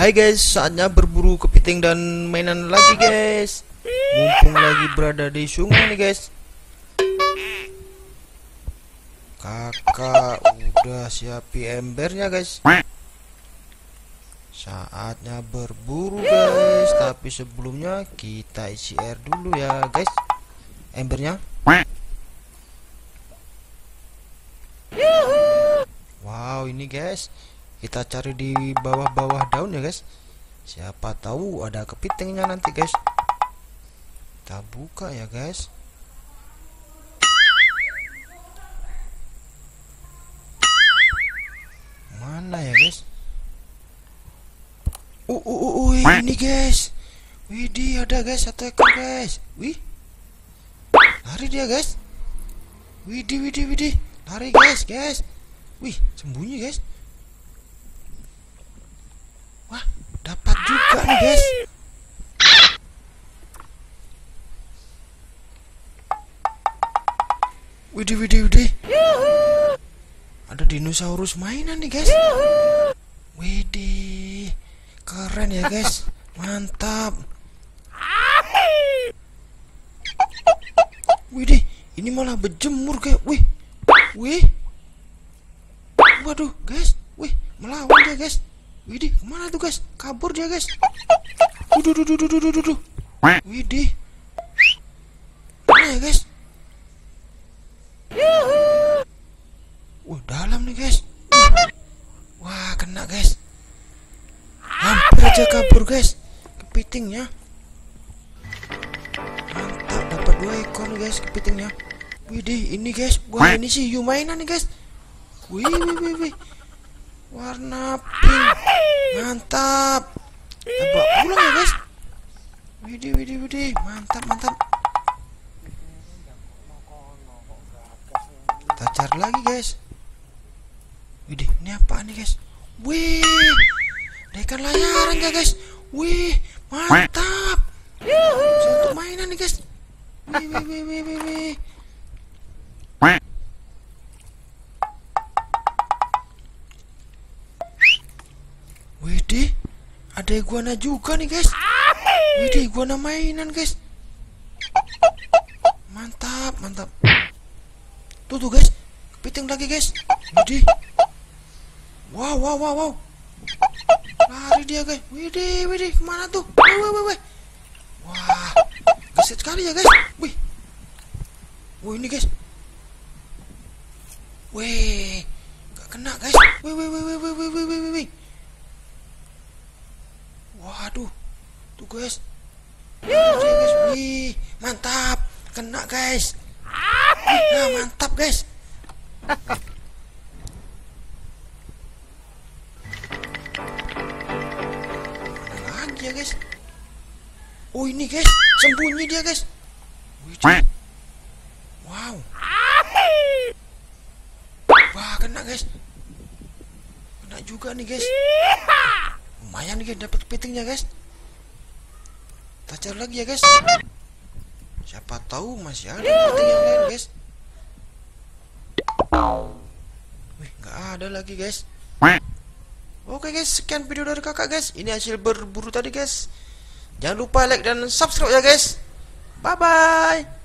Hai guys, saatnya berburu kepiting dan mainan lagi guys. Mumpung lagi berada di sungai nih guys. Kakak udah siapi embernya guys. Saatnya berburu guys. Tapi sebelumnya kita isi air dulu ya guys. Embernya. Wow ini guys kita cari di bawah-bawah daun ya guys. Siapa tahu ada kepitingnya nanti guys. Kita buka ya guys. Mana ya guys? Uh, uh, uh, uh ini guys. Widih ada guys satu ekor guys. Wih. Lari dia guys. Widih widih widih. Lari guys guys. Wih sembunyi guys Wah, dapat juga nih, guys. Widih, widih, widih. Ada dinosaurus mainan nih, guys. Widih. Keren ya, guys. Mantap. Widih, ini malah berjemur kayak. Wih. Wih. Waduh, guys. Wih, melawan dia, guys. Widih, ke mana tuh guys? Kabur dia guys. Duduh, duduh, duduh, duduh. Widih guys? Wah, dalam nih guys. Wah, kena guys. Hampir aja kabur guys. Kepitingnya. Mantap, dapat dua ekor guys kepitingnya. Widih, ini guys. Wah, ini sih hiu mainan nih guys. Wih, wih, wih, wih warna pink mantap kita bawa pulang ya guys widih widih widih mantap mantap kita cari lagi guys widih ini apa nih guys wih ikan layaran ya guys wih mantap satu mainan nih guys wih wih wih wih wih, wih. Widih, ada iguana juga nih guys. Widih, iguana mainan guys. Mantap, mantap. Tuh tuh guys, kepiting lagi guys. Widih. Wow, wow, wow, wow. Lari dia guys. Widih, widih, ke mana tuh? Wih, wih, wih. Wah, gesit sekali ya guys. Wih. Wih ini guys. Wih, gak kena guys. Wih, wih, wih, wih, wih, wih, wih, wih, wih. Waduh, tuh guys. Guys. Wih, mantap. Kena guys. Wih, nah, mantap guys. Ya guys. Oh ini guys, sembunyi dia guys. Wow. Wah, kena guys. Kena juga nih guys lumayan nih guys dapat kepitingnya guys kita cari lagi ya guys siapa tahu masih ada kepiting yang lain guys wih nggak ada lagi guys oke guys. Sekian video dari kakak guys. Ini hasil berburu tadi guys. Jangan lupa like dan subscribe ya guys. Bye bye